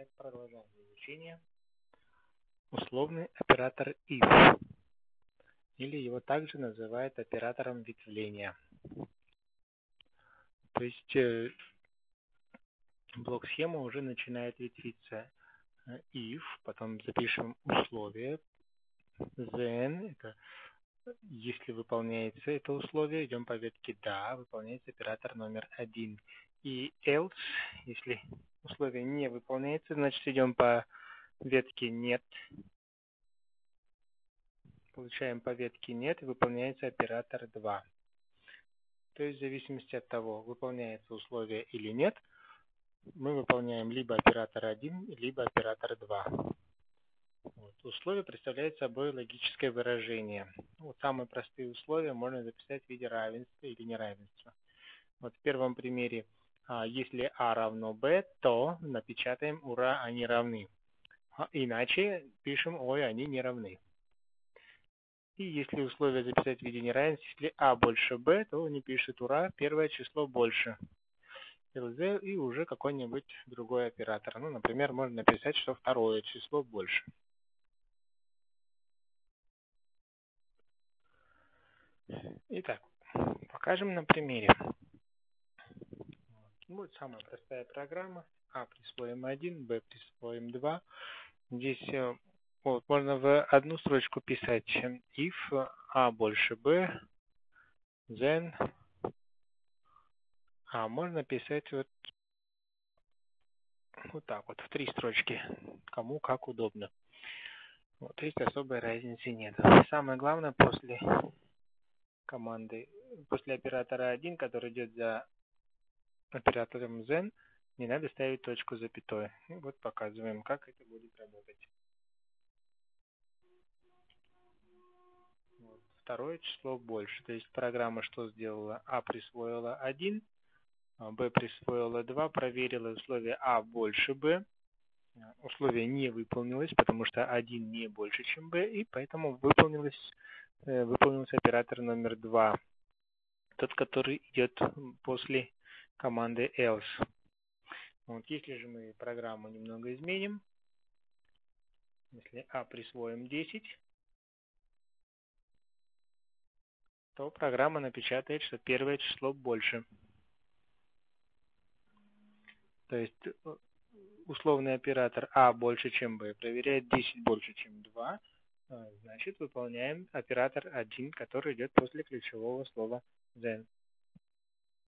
Итак, продолжаем изучение. Условный оператор if, или его также называют оператором ветвления. То есть э, блок схемы уже начинает ветвиться э, if, потом запишем условие, then, это если выполняется это условие, идем по ветке да, выполняется оператор номер один. И else, если условие не выполняется, значит идем по ветке нет. Получаем по ветке нет и выполняется оператор 2. То есть в зависимости от того, выполняется условие или нет, мы выполняем либо оператор 1, либо оператор 2. Вот. Условие представляет собой логическое выражение. Вот самые простые условия можно записать в виде равенства или неравенства. Вот в первом примере если А равно Б, то напечатаем ура, они равны. А иначе пишем ой, они не равны. И если условие записать в виде неравенства, если А больше Б, то не пишет ура, первое число больше. ЛЗ и уже какой-нибудь другой оператор. Ну, например, можно написать, что второе число больше. Итак, покажем на примере. Будет самая простая программа. А присвоим 1, Б присвоим 2. Здесь э, вот, можно в одну строчку писать if А больше Б, then А можно писать вот, вот так вот, в три строчки, кому как удобно. Вот здесь особой разницы нет. Самое главное после команды, после оператора 1, который идет за оператором then не надо ставить точку запятой. И вот показываем, как это будет работать. Вот. Второе число больше. То есть программа что сделала? А присвоила 1, а Б присвоила 2, проверила условие А больше Б. Условие не выполнилось, потому что 1 не больше, чем Б, и поэтому выполнилось, э, выполнился оператор номер 2. Тот, который идет после команды else. Вот, если же мы программу немного изменим, если а присвоим 10, то программа напечатает, что первое число больше. То есть э, условный оператор а больше, чем b проверяет 10 больше, чем 2, а, значит выполняем оператор 1, который идет после ключевого слова then.